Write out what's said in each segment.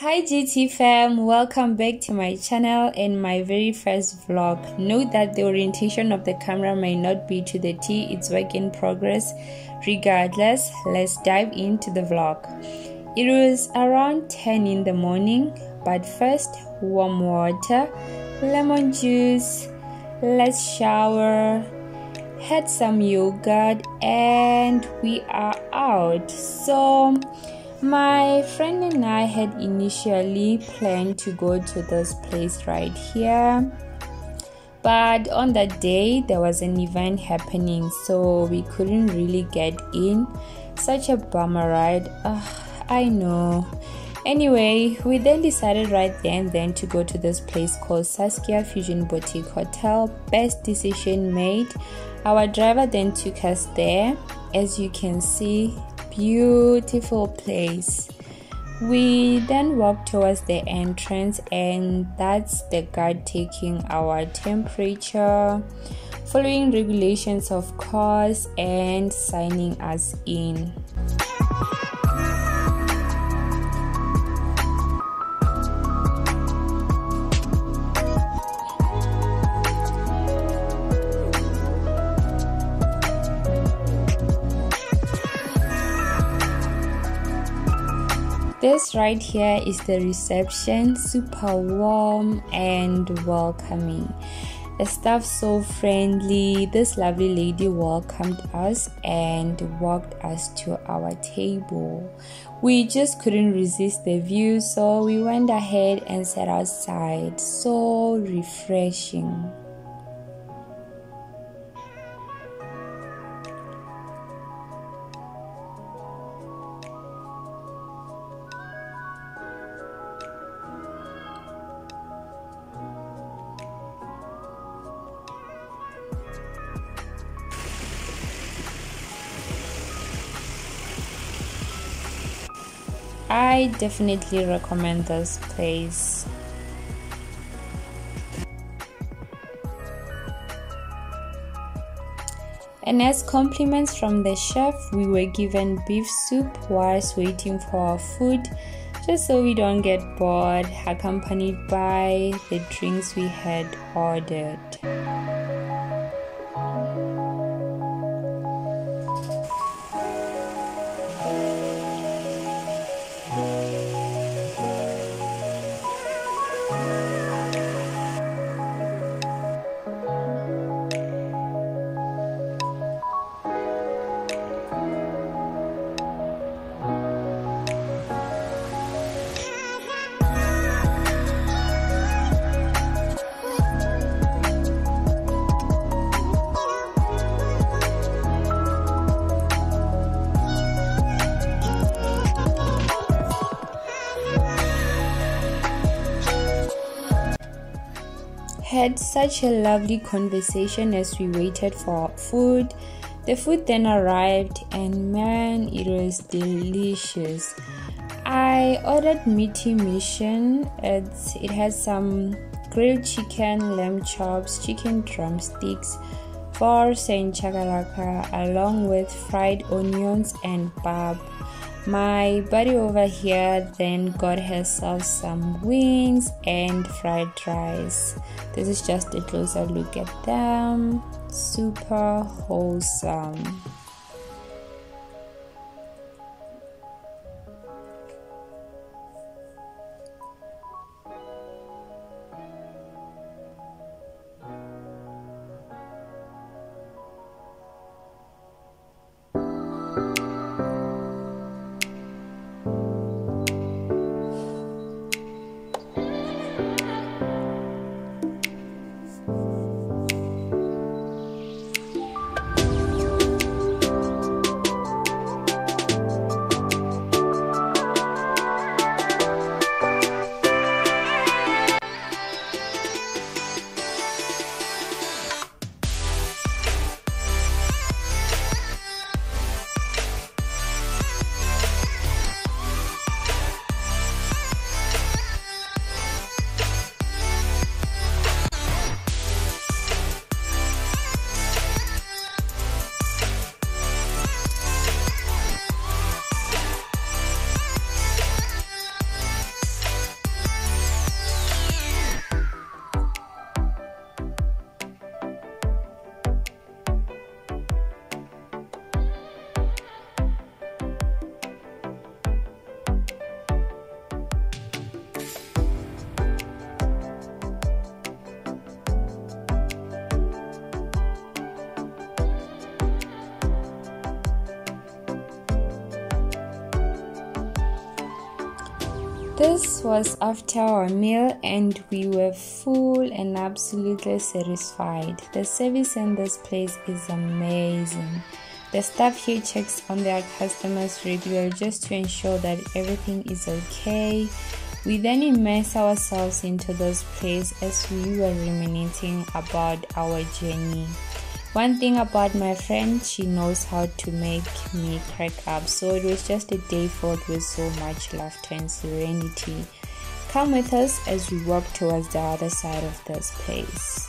Hi GT fam, welcome back to my channel and my very first vlog. Note that the orientation of the camera may not be to the T, it's work in progress. Regardless, let's dive into the vlog. It was around 10 in the morning, but first warm water, lemon juice, let's shower, had some yogurt and we are out. So my friend and I had initially planned to go to this place right here, but on that day there was an event happening, so we couldn't really get in. Such a bummer, right? Uh, I know. Anyway, we then decided right there and then to go to this place called Saskia Fusion Boutique Hotel. Best decision made. Our driver then took us there. As you can see, beautiful place. We then walk towards the entrance, and that's the guard taking our temperature, following regulations, of course, and signing us in. This right here is the reception, super warm and welcoming. The staff so friendly. This lovely lady welcomed us and walked us to our table. We just couldn't resist the view, so we went ahead and sat outside. So refreshing. I definitely recommend this place. And as compliments from the chef, we were given beef soup whilst waiting for our food, just so we don't get bored, accompanied by the drinks we had ordered. Had such a lovely conversation as we waited for food. The food then arrived, and man, it was delicious. I ordered meaty mission. It's, it has some grilled chicken, lamb chops, chicken drumsticks, farce and chakalaka, along with fried onions and barb. My buddy over here then got herself some wings and fried rice. This is just a closer look at them. Super wholesome. This was after our meal, and we were full and absolutely satisfied. The service in this place is amazing. The staff here checks on their customers regularly just to ensure that everything is okay. We then immerse ourselves into this place as we were ruminating about our journey. One thing about my friend, she knows how to make me crack up, so it was just a day filled with so much laughter and serenity. Come with us as we walk towards the other side of this place.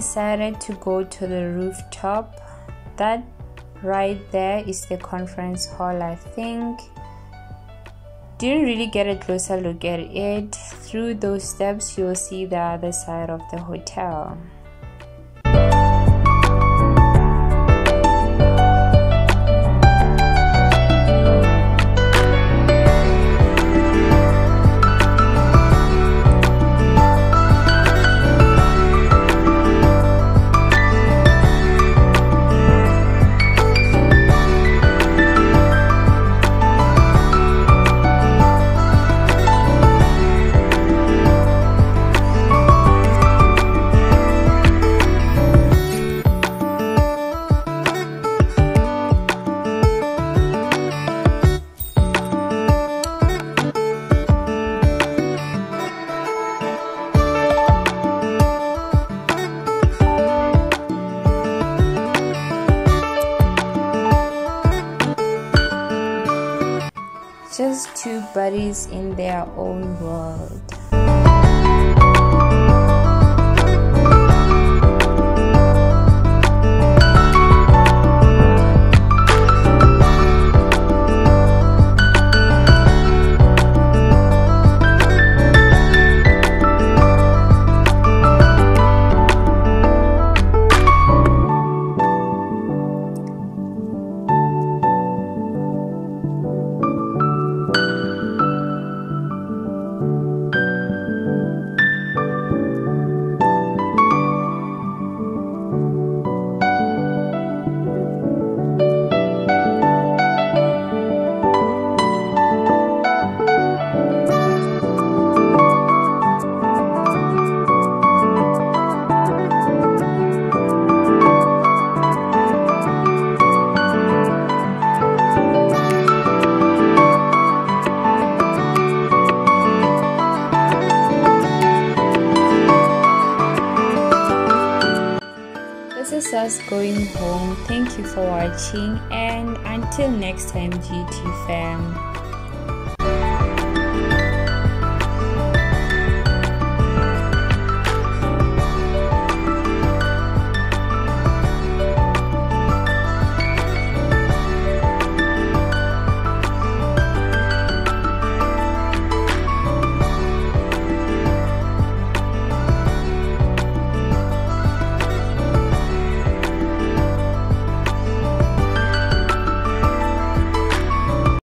Decided to go to the rooftop. That right there is the conference hall, I think. Didn't really get a closer look at it. Through those steps, you'll see the other side of the hotel. Two in their own world. Us going home. Thank you for watching and until next time gt fam